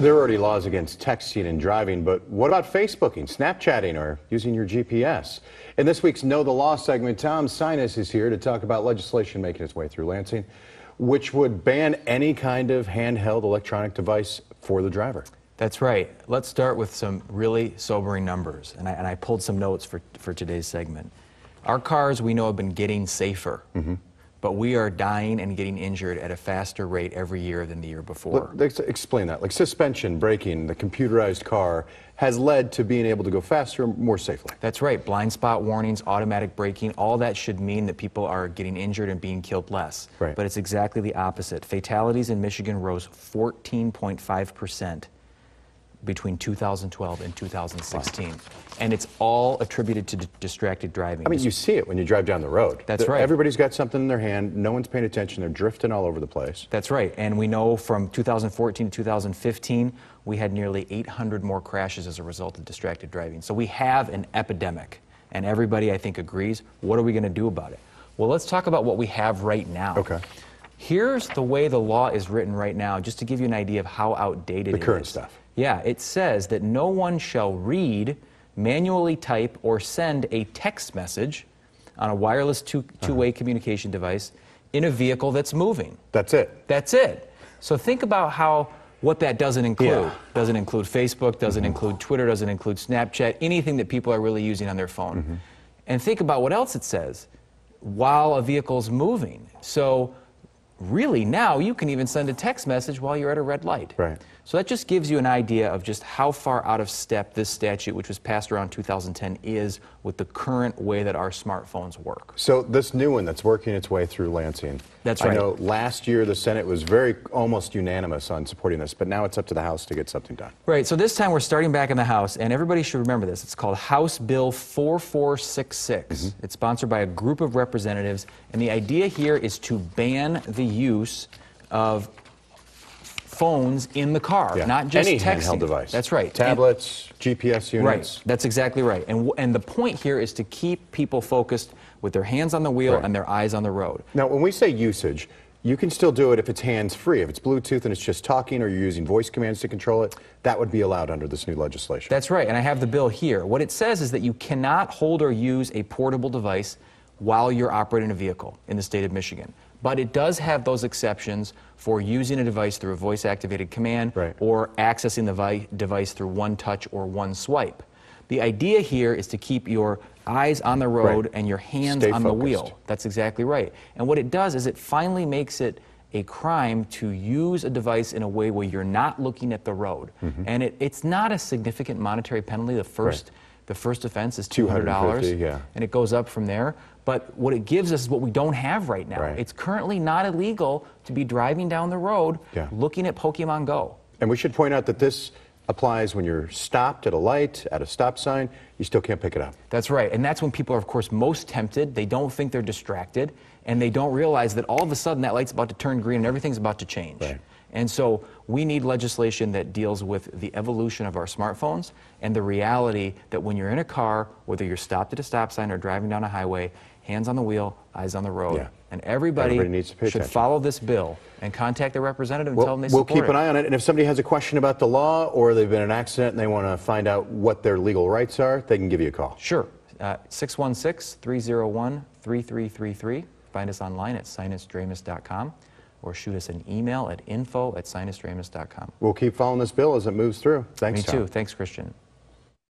There are already laws against texting and driving, but what about Facebooking, Snapchatting, or using your GPS? In this week's Know the Law segment, Tom Sinas is here to talk about legislation making its way through Lansing, which would ban any kind of handheld electronic device for the driver. That's right. Let's start with some really sobering numbers. And I, and I pulled some notes for, for today's segment. Our cars, we know, have been getting safer. Mm-hmm but we are dying and getting injured at a faster rate every year than the year before. Let's explain that. Like suspension, braking, the computerized car has led to being able to go faster, more safely. That's right. Blind spot warnings, automatic braking, all that should mean that people are getting injured and being killed less. Right. But it's exactly the opposite. Fatalities in Michigan rose 14.5 percent between 2012 and 2016. Wow. And it's all attributed to distracted driving. I mean, you see it when you drive down the road. That's the, right. Everybody's got something in their hand. No one's paying attention. They're drifting all over the place. That's right. And we know from 2014 to 2015, we had nearly 800 more crashes as a result of distracted driving. So we have an epidemic. And everybody, I think, agrees. What are we going to do about it? Well, let's talk about what we have right now. Okay. Here's the way the law is written right now, just to give you an idea of how outdated the current is. stuff. Yeah, it says that no one shall read, manually type, or send a text message on a wireless two, two-way uh-huh. communication device in a vehicle that's moving. That's it. That's it. So think about how what that doesn't include. Yeah. Doesn't include Facebook, doesn't mm-hmm. include Twitter, doesn't include Snapchat, anything that people are really using on their phone. Mm-hmm. And think about what else it says while a vehicle's moving. So really now you can even send a text message while you're at a red light. Right. So that just gives you an idea of just how far out of step this statute, which was passed around 2010, is with the current way that our smartphones work. So this new one that's working its way through Lansing. That's right. I know last year the Senate was very almost unanimous on supporting this, but now it's up to the House to get something done. Right. So this time we're starting back in the House, and everybody should remember this. It's called House Bill 4466. Mm-hmm. It's sponsored by a group of representatives, and the idea here is to ban the use of phones in the car, yeah. not just Any texting. handheld device. That's right. Tablets, and, GPS units. Right. That's exactly right. And and the point here is to keep people focused with their hands on the wheel right. and their eyes on the road. Now, when we say usage, you can still do it if it's hands free. If it's Bluetooth and it's just talking or you're using voice commands to control it, that would be allowed under this new legislation. That's right. And I have the bill here. What it says is that you cannot hold or use a portable device while you're operating a vehicle in the state of Michigan. But it does have those exceptions for using a device through a voice activated command right. or accessing the device through one touch or one swipe. The idea here is to keep your eyes on the road right. and your hands Stay on focused. the wheel. That's exactly right. And what it does is it finally makes it a crime to use a device in a way where you're not looking at the road. Mm-hmm. And it, it's not a significant monetary penalty. The first right. The first offense is $200, yeah. and it goes up from there. But what it gives us is what we don't have right now. Right. It's currently not illegal to be driving down the road yeah. looking at Pokemon Go. And we should point out that this applies when you're stopped at a light, at a stop sign, you still can't pick it up. That's right. And that's when people are, of course, most tempted. They don't think they're distracted, and they don't realize that all of a sudden that light's about to turn green and everything's about to change. Right. And so we need legislation that deals with the evolution of our smartphones and the reality that when you're in a car, whether you're stopped at a stop sign or driving down a highway, hands on the wheel, eyes on the road. Yeah. And everybody, everybody should attention. follow this bill and contact their representative and well, tell them they we'll support keep an eye on it. And if somebody has a question about the law or they've been in an accident and they want to find out what their legal rights are, they can give you a call. Sure. Uh, 616 301 3333. Find us online at sinasdramis.com or shoot us an email at info at sinasdramis.com. We'll keep following this bill as it moves through. Thanks, Me Tom. too. Thanks, Christian.